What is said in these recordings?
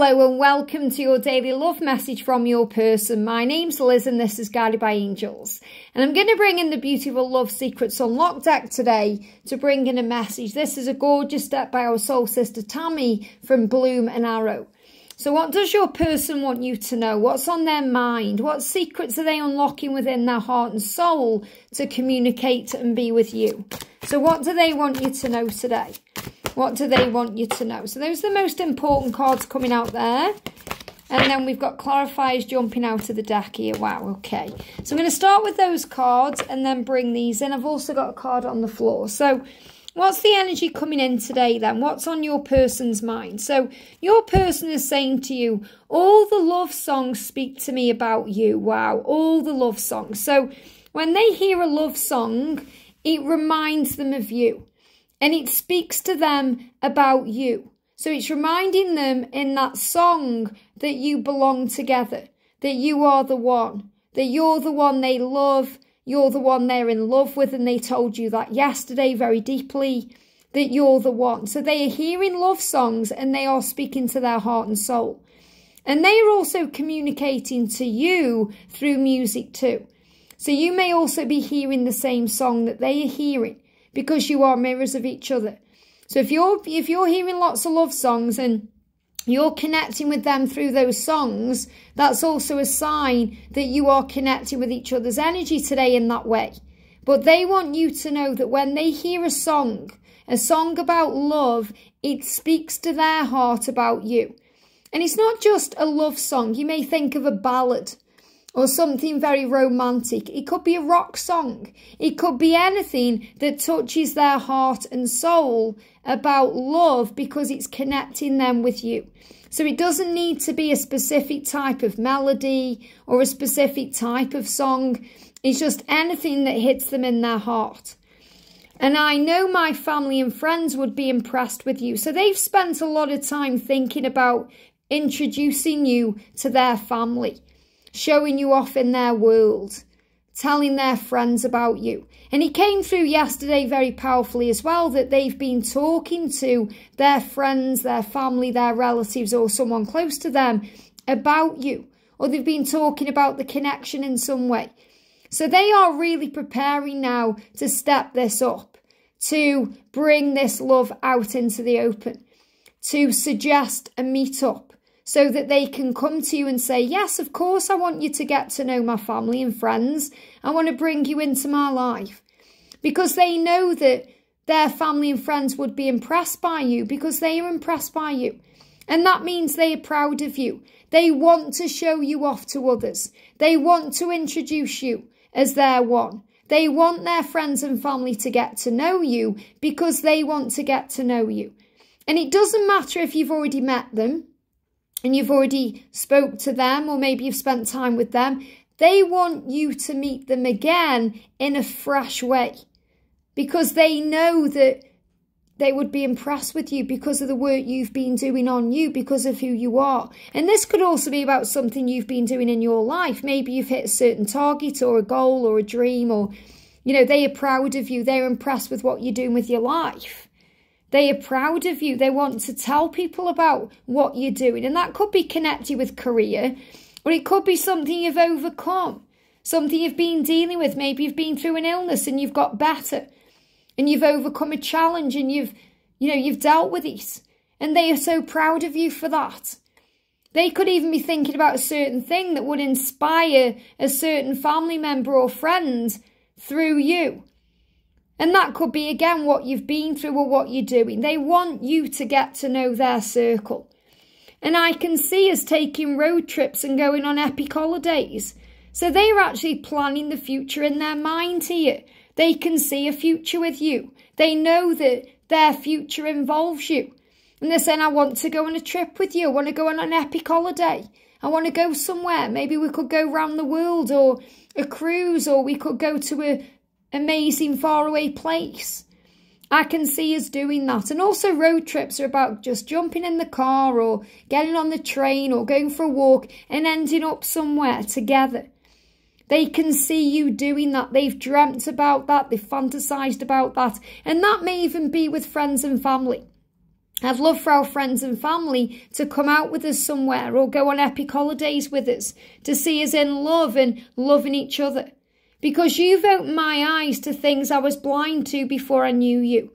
Hello and welcome to your daily love message from your person. My name's Liz and this is Guided by Angels. And I'm going to bring in the beautiful Love Secrets Unlocked deck today to bring in a message. This is a gorgeous deck by our soul sister Tammy from Bloom and Arrow. So what does your person want you to know? What's on their mind? What secrets are they unlocking within their heart and soul to communicate and be with you? So what do they want you to know today? What do they want you to know? So those are the most important cards coming out there. And then we've got clarifiers jumping out of the deck here. Wow, okay. So I'm going to start with those cards and then bring these in. I've also got a card on the floor. So what's the energy coming in today then? What's on your person's mind? So your person is saying to you, all the love songs speak to me about you. Wow, all the love songs. So when they hear a love song, it reminds them of you and it speaks to them about you. So it's reminding them in that song that you belong together, that you are the one, that you're the one they love, you're the one they're in love with, and they told you that yesterday very deeply, that you're the one. So they are hearing love songs and they are speaking to their heart and soul. And they are also communicating to you through music too. So you may also be hearing the same song that they are hearing because you are mirrors of each other. So if you're if you're hearing lots of love songs and you're connecting with them through those songs, that's also a sign that you are connecting with each other's energy today in that way. But they want you to know that when they hear a song, a song about love, it speaks to their heart about you. And it's not just a love song. You may think of a ballad or something very romantic. It could be a rock song. It could be anything that touches their heart and soul about love because it's connecting them with you. So it doesn't need to be a specific type of melody or a specific type of song. It's just anything that hits them in their heart. And I know my family and friends would be impressed with you. So they've spent a lot of time thinking about introducing you to their family showing you off in their world, telling their friends about you. And it came through yesterday very powerfully as well that they've been talking to their friends, their family, their relatives, or someone close to them about you, or they've been talking about the connection in some way. So they are really preparing now to step this up, to bring this love out into the open, to suggest a meet up so that they can come to you and say, Yes, of course, I want you to get to know my family and friends. I want to bring you into my life. Because they know that their family and friends would be impressed by you because they are impressed by you. And that means they are proud of you. They want to show you off to others. They want to introduce you as their one. They want their friends and family to get to know you because they want to get to know you. And it doesn't matter if you've already met them and you've already spoke to them or maybe you've spent time with them, they want you to meet them again in a fresh way because they know that they would be impressed with you because of the work you've been doing on you, because of who you are. And this could also be about something you've been doing in your life. Maybe you've hit a certain target or a goal or a dream, or, you know, they are proud of you. They're impressed with what you're doing with your life. They are proud of you. They want to tell people about what you're doing. And that could be connected with career, or it could be something you've overcome, something you've been dealing with. Maybe you've been through an illness and you've got better, and you've overcome a challenge and you've, you know, you've dealt with it. And they are so proud of you for that. They could even be thinking about a certain thing that would inspire a certain family member or friend through you. And that could be again what you've been through or what you're doing. They want you to get to know their circle. And I can see us taking road trips and going on epic holidays. So they're actually planning the future in their mind here. They can see a future with you. They know that their future involves you. And they're saying, I want to go on a trip with you. I want to go on an epic holiday. I want to go somewhere. Maybe we could go around the world or a cruise or we could go to a, amazing faraway place. I can see us doing that. And also road trips are about just jumping in the car or getting on the train or going for a walk and ending up somewhere together. They can see you doing that. They've dreamt about that. They've fantasized about that. And that may even be with friends and family. I'd love for our friends and family to come out with us somewhere or go on epic holidays with us to see us in love and loving each other. Because you've opened my eyes to things I was blind to before I knew you.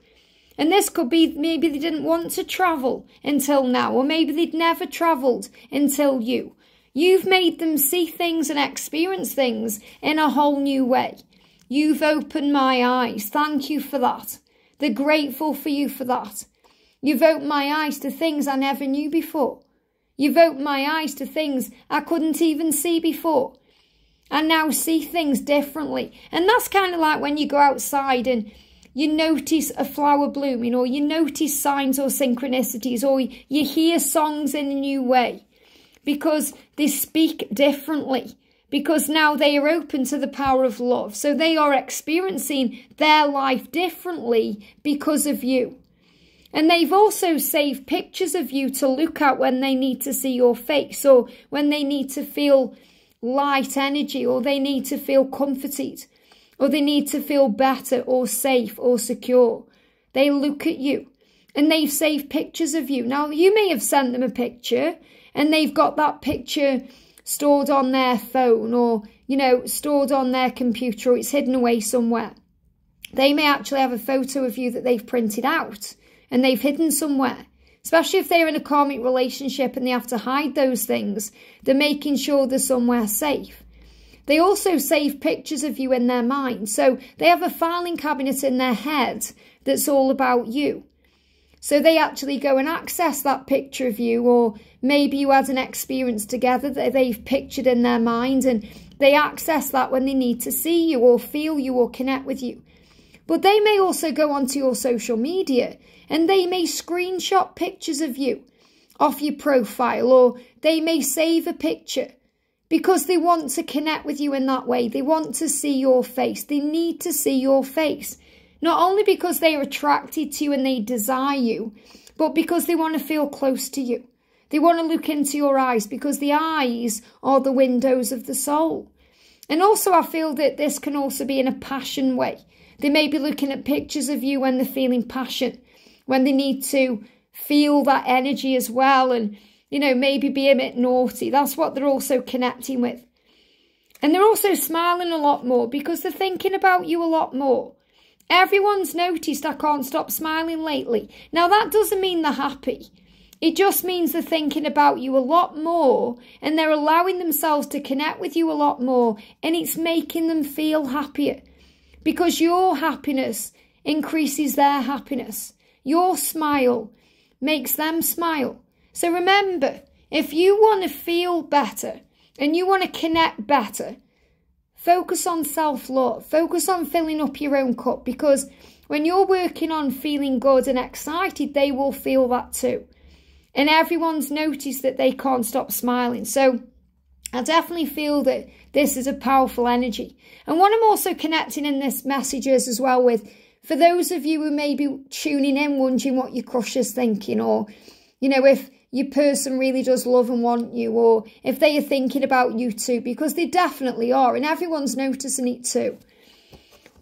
And this could be maybe they didn't want to travel until now, or maybe they'd never travelled until you. You've made them see things and experience things in a whole new way. You've opened my eyes. Thank you for that. They're grateful for you for that. You've opened my eyes to things I never knew before. You've opened my eyes to things I couldn't even see before. I now see things differently. And that's kind of like when you go outside and you notice a flower blooming, or you notice signs or synchronicities, or you hear songs in a new way because they speak differently. Because now they are open to the power of love. So they are experiencing their life differently because of you. And they've also saved pictures of you to look at when they need to see your face or when they need to feel light energy or they need to feel comforted or they need to feel better or safe or secure. They look at you and they've saved pictures of you. Now, you may have sent them a picture and they've got that picture stored on their phone or, you know, stored on their computer or it's hidden away somewhere. They may actually have a photo of you that they've printed out and they've hidden somewhere. Especially if they're in a karmic relationship and they have to hide those things, they're making sure they're somewhere safe. They also save pictures of you in their mind. So they have a filing cabinet in their head that's all about you. So they actually go and access that picture of you, or maybe you had an experience together that they've pictured in their mind, and they access that when they need to see you, or feel you, or connect with you. But they may also go onto your social media and they may screenshot pictures of you off your profile or they may save a picture because they want to connect with you in that way. They want to see your face. They need to see your face. Not only because they are attracted to you and they desire you, but because they want to feel close to you. They want to look into your eyes because the eyes are the windows of the soul. And also, I feel that this can also be in a passion way. They may be looking at pictures of you when they're feeling passion when they need to feel that energy as well and, you know, maybe be a bit naughty. That's what they're also connecting with. And they're also smiling a lot more because they're thinking about you a lot more. Everyone's noticed I can't stop smiling lately. Now, that doesn't mean they're happy. It just means they're thinking about you a lot more and they're allowing themselves to connect with you a lot more and it's making them feel happier because your happiness increases their happiness. Your smile makes them smile. So remember, if you want to feel better and you want to connect better, focus on self love, focus on filling up your own cup because when you're working on feeling good and excited, they will feel that too. And everyone's noticed that they can't stop smiling. So I definitely feel that this is a powerful energy. And what I'm also connecting in this message is as well with for those of you who may be tuning in wondering what your crush is thinking or, you know, if your person really does love and want you or if they are thinking about you too, because they definitely are and everyone's noticing it too.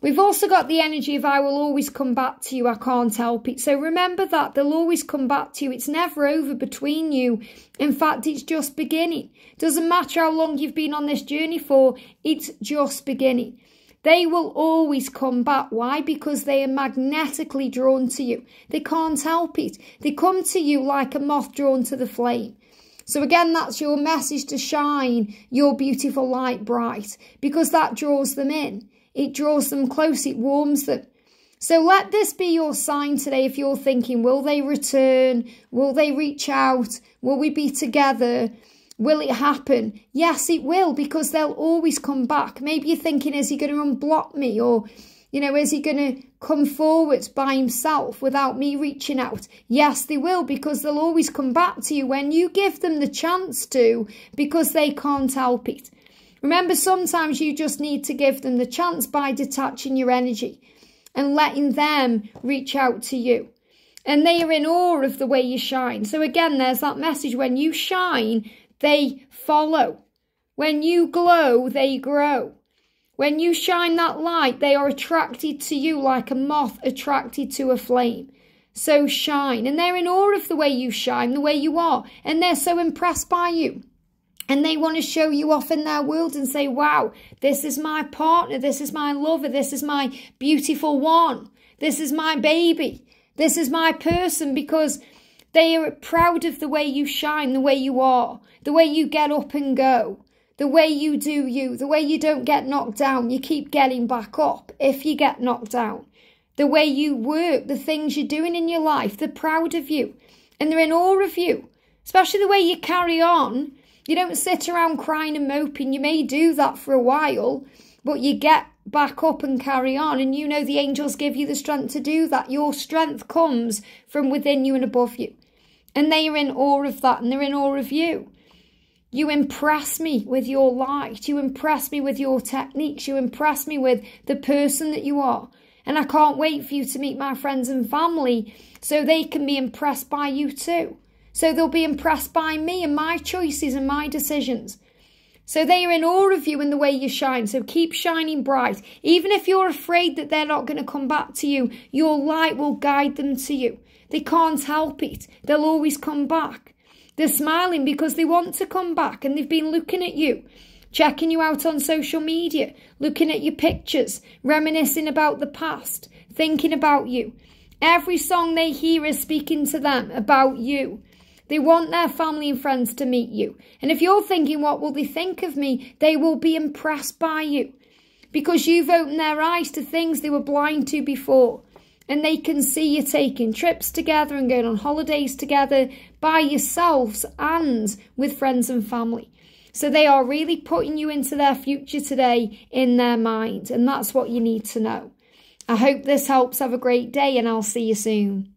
We've also got the energy of I will always come back to you, I can't help it. So remember that, they'll always come back to you. It's never over between you. In fact, it's just beginning. Doesn't matter how long you've been on this journey for, it's just beginning. They will always come back. Why? Because they are magnetically drawn to you. They can't help it. They come to you like a moth drawn to the flame. So again, that's your message to shine your beautiful light bright because that draws them in. It draws them close. It warms them. So let this be your sign today if you're thinking, will they return? Will they reach out? Will we be together? Will it happen? Yes, it will because they'll always come back. Maybe you're thinking, is he going to unblock me? Or, you know, is he going to come forward by himself without me reaching out? Yes, they will because they'll always come back to you when you give them the chance to because they can't help it. Remember, sometimes you just need to give them the chance by detaching your energy and letting them reach out to you. And they are in awe of the way you shine. So again, there's that message. When you shine, they follow. When you glow, they grow. When you shine that light, they are attracted to you like a moth attracted to a flame. So shine. And they're in awe of the way you shine, the way you are. And they're so impressed by you. And they want to show you off in their world and say, wow, this is my partner. This is my lover. This is my beautiful one. This is my baby. This is my person because they are proud of the way you shine, the way you are, the way you get up and go, the way you do you, the way you don't get knocked down. You keep getting back up if you get knocked down. The way you work, the things you're doing in your life, they're proud of you and they're in awe of you, especially the way you carry on. You don't sit around crying and moping. You may do that for a while, but you get back up and carry on. And you know the angels give you the strength to do that. Your strength comes from within you and above you. And they are in awe of that and they're in awe of you. You impress me with your light. You impress me with your techniques. You impress me with the person that you are. And I can't wait for you to meet my friends and family so they can be impressed by you too. So they'll be impressed by me and my choices and my decisions. So they are in awe of you and the way you shine. So keep shining bright. Even if you're afraid that they're not going to come back to you, your light will guide them to you. They can't help it. They'll always come back. They're smiling because they want to come back and they've been looking at you, checking you out on social media, looking at your pictures, reminiscing about the past, thinking about you. Every song they hear is speaking to them about you. They want their family and friends to meet you. And if you're thinking, what will they think of me? They will be impressed by you because you've opened their eyes to things they were blind to before and they can see you taking trips together and going on holidays together by yourselves and with friends and family. So they are really putting you into their future today in their mind, and that's what you need to know. I hope this helps. Have a great day, and I'll see you soon.